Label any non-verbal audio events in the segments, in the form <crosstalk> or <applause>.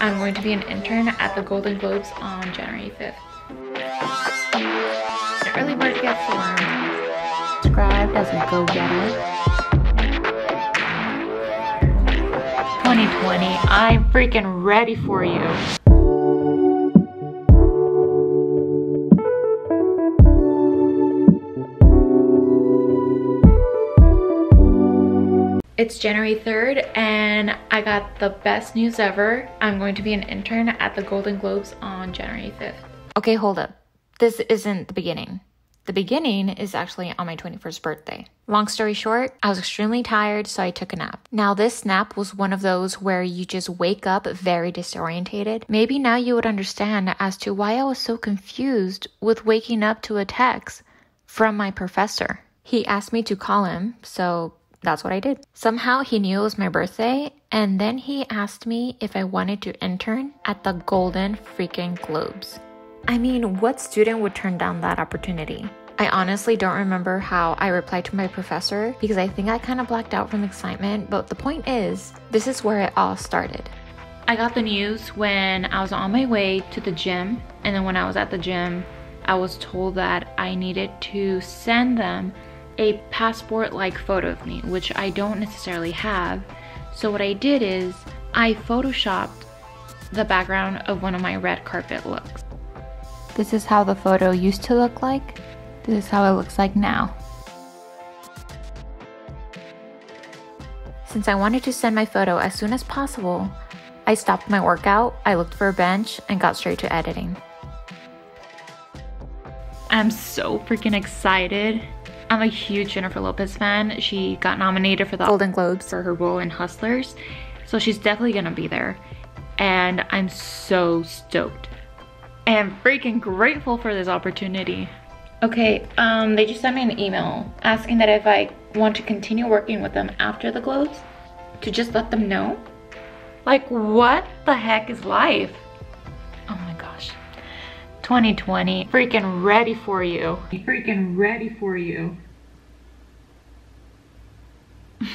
I'm going to be an intern at the Golden Globes on January 5th. The early bird gets the worm. Described as a go-getter. 2020, I'm freaking ready for you. It's January 3rd and I got the best news ever. I'm going to be an intern at the Golden Globes on January 5th. Okay, hold up. This isn't the beginning. The beginning is actually on my 21st birthday. Long story short, I was extremely tired, so I took a nap. Now, this nap was one of those where you just wake up very disorientated. Maybe now you would understand as to why I was so confused with waking up to a text from my professor. He asked me to call him, so that's what I did. Somehow he knew it was my birthday, and then he asked me if I wanted to intern at the Golden freaking Globes. I mean, what student would turn down that opportunity? I honestly don't remember how I replied to my professor because I think I kind of blacked out from excitement, but the point is, this is where it all started. I got the news when I was on my way to the gym, and then when I was at the gym, I was told that I needed to send them a passport-like photo of me, which I don't necessarily have. So what I did is I photoshopped the background of one of my red carpet looks. This is how the photo used to look like. This is how it looks like now. Since I wanted to send my photo as soon as possible, I stopped my workout, I looked for a bench, and got straight to editing. I'm so freaking excited. I'm a huge Jennifer Lopez fan. She got nominated for the Golden Globes for her role in Hustlers. So she's definitely gonna be there. And I'm so stoked. And freaking grateful for this opportunity. Okay, um, they just sent me an email asking that if I want to continue working with them after the Globes, to just let them know. Like, what the heck is life? 2020. Freaking ready for you. Freaking ready for you. <laughs>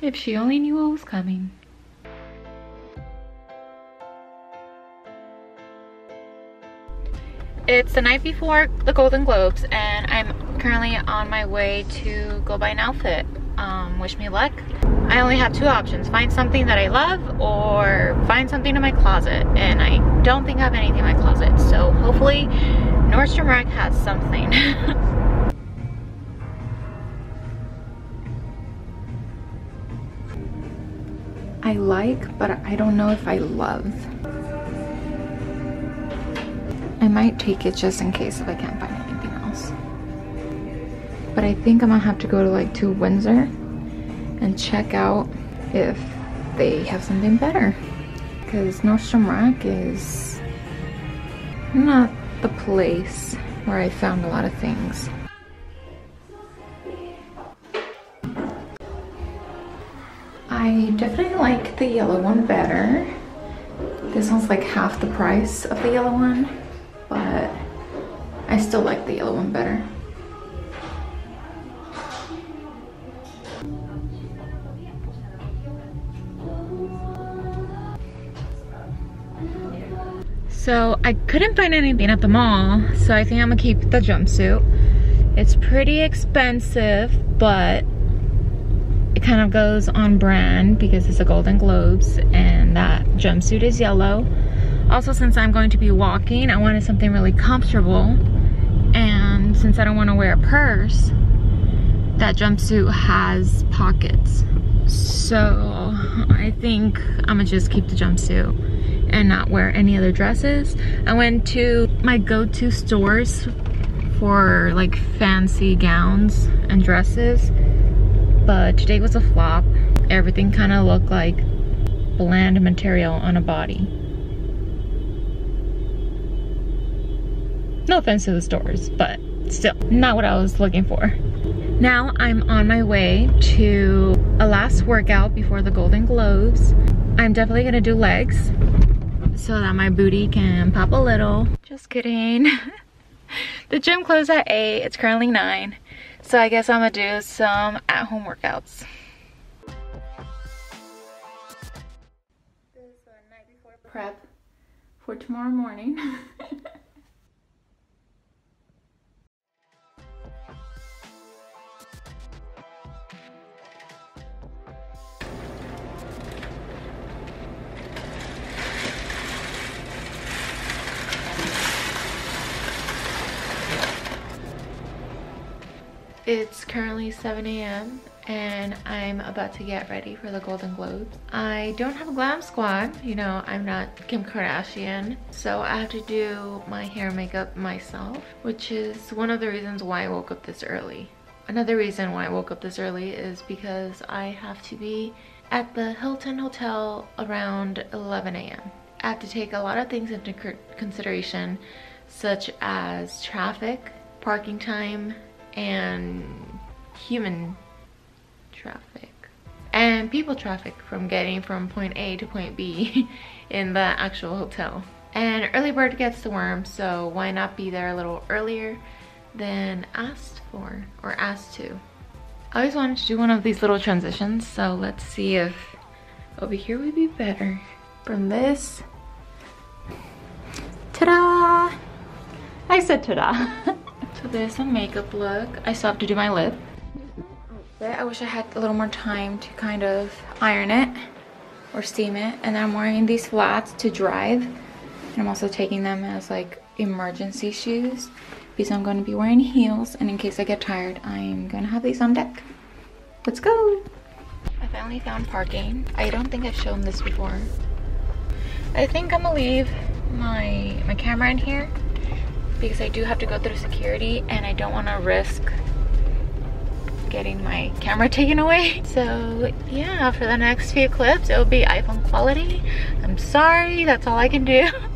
if she only knew what was coming. It's the night before the Golden Globes and I'm currently on my way to go buy an outfit. Um, wish me luck. I only have two options. Find something that I love or find something in my closet. And I don't think I have anything in my closet. So hopefully Nordstrom Rack has something. <laughs> I like, but I don't know if I love. I might take it just in case if I can't find anything else. But I think I'm gonna have to go to like to Windsor and check out if they have something better. Because Nordstrom Rack is not the place where I found a lot of things. I definitely like the yellow one better. This one's like half the price of the yellow one, but I still like the yellow one better. So I couldn't find anything at the mall, so I think I'm gonna keep the jumpsuit. It's pretty expensive, but it kind of goes on brand because it's a Golden Globes and that jumpsuit is yellow. Also, since I'm going to be walking, I wanted something really comfortable. And since I don't want to wear a purse, that jumpsuit has pockets. So I think I'm gonna just keep the jumpsuit and not wear any other dresses. I went to my go-to stores for like fancy gowns and dresses, but today was a flop. Everything kind of looked like bland material on a body. No offense to the stores, but still, not what I was looking for. Now I'm on my way to a last workout before the Golden Globes. I'm definitely gonna do legs so that my booty can pop a little. Just kidding. <laughs> the gym closed at 8, it's currently 9. So I guess I'm gonna do some at-home workouts. Uh, night before prep for tomorrow morning. <laughs> It's currently 7 a.m. and I'm about to get ready for the Golden Globes. I don't have a glam squad, you know, I'm not Kim Kardashian, so I have to do my hair and makeup myself, which is one of the reasons why I woke up this early. Another reason why I woke up this early is because I have to be at the Hilton Hotel around 11 a.m. I have to take a lot of things into consideration, such as traffic, parking time, and human traffic and people traffic from getting from point A to point B <laughs> in the actual hotel. And early bird gets the worm, so why not be there a little earlier than asked for or asked to. I always wanted to do one of these little transitions, so let's see if over here would be better. From this, ta-da! I said ta-da. <laughs> A makeup look. I still have to do my lip. I wish I had a little more time to kind of iron it or steam it. And I'm wearing these flats to drive. And I'm also taking them as like emergency shoes because I'm going to be wearing heels. And in case I get tired, I'm going to have these on deck. Let's go. I finally found parking. I don't think I've shown this before. I think I'm gonna leave my, my camera in here because I do have to go through security and I don't want to risk getting my camera <laughs> taken away. So yeah, for the next few clips, it will be iPhone quality. I'm sorry, that's all I can do. <laughs>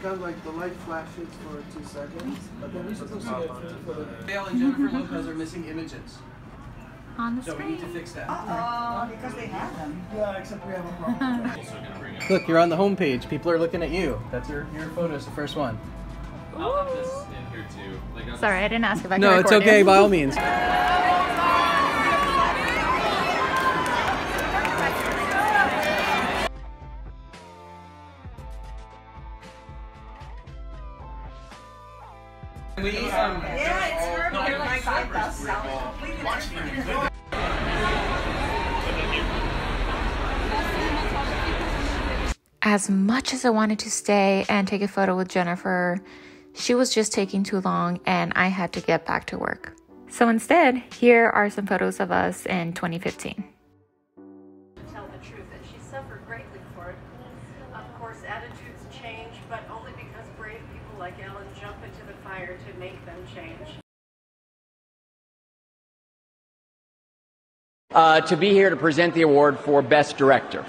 kind of like the light flashes for two seconds, but then we're supposed to get food the. Dale and Jennifer Lopez are missing images. On the so screen. we need to fix that. Uh oh, because they have them. Yeah, except we have a problem. <laughs> Look, you're on the homepage. People are looking at you. That's your your photo is the first one. I'll have this in here too. Like, Sorry, I didn't ask if I could No, it's okay. You. By all means. <laughs> As much as I wanted to stay and take a photo with Jennifer, she was just taking too long and I had to get back to work. So instead, here are some photos of us in 2015. Tell the truth, and she suffered greatly for it. Of course, attitudes change, but only because brave people like Ellen jump into the fire to make them change. Uh, to be here to present the award for Best Director.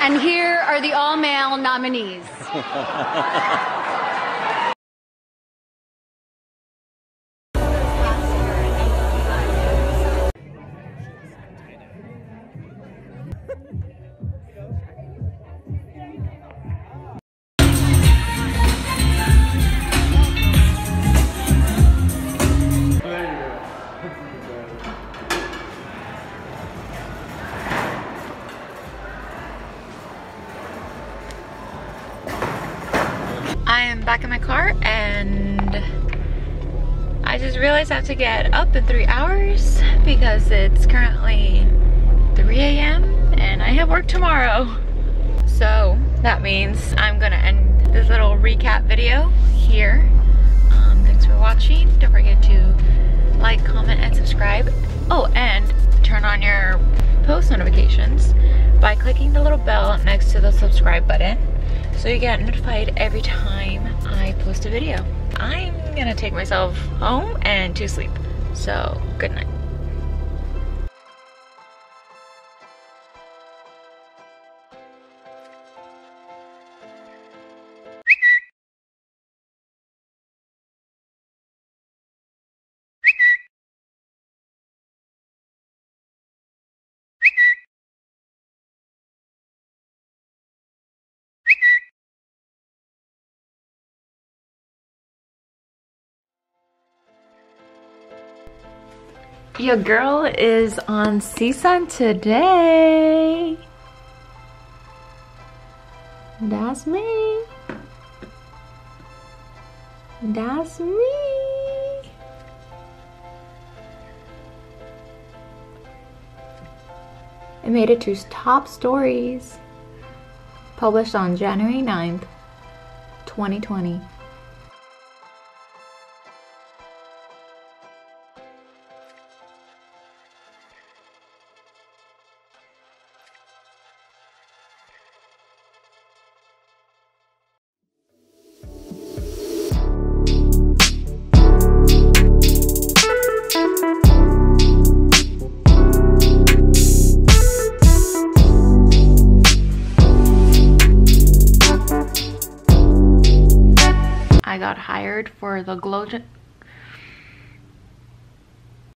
And here are the all male nominees. <laughs> back in my car and I just realized I have to get up in three hours because it's currently 3 a.m. and I have work tomorrow. So that means I'm gonna end this little recap video here. Um, thanks for watching. watching. Don't forget to like, comment, and subscribe. Oh, and turn on your post notifications by clicking the little bell next to the subscribe button so you get notified every time I post a video. I'm gonna take myself home and to sleep. So, good night. Your girl is on CSUN today. That's me. That's me. It made it to top stories. Published on January 9th, 2020. Hired for the Glow